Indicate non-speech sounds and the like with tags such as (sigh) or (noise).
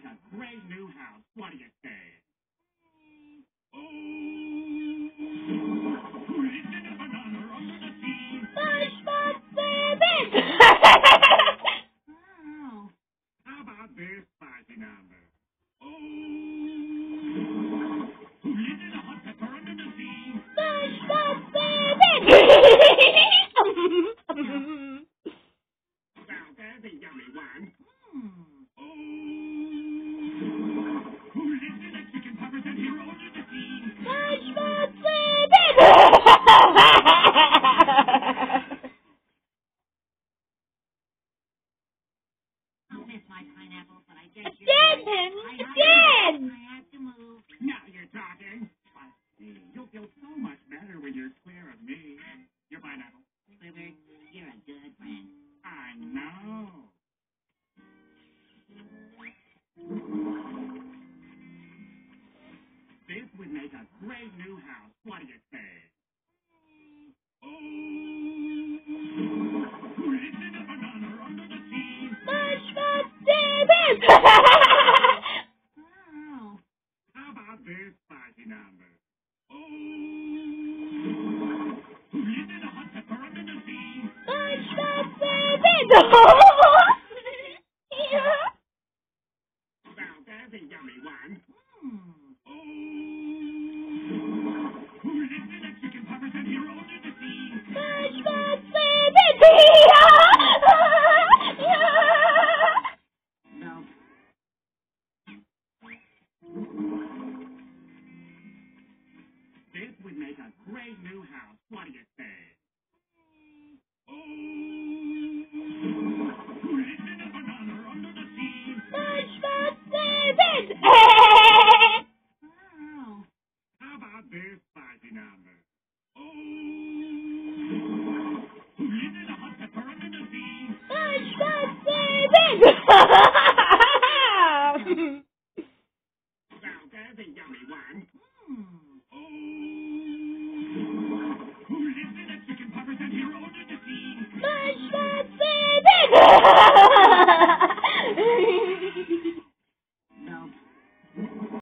is a great new house. What do you say? (laughs) How about this spicy number? I did. I did, I did. Now you're talking. You'll feel so much better when you're square with me. You're my apple. Sliver, you're a good friend. I know. This would make a great new house. What do you say? Oh! great new house. What do you say? Oh, under the sea. David! wow. How about this spicy number? Oh, listen well, there's a yummy one.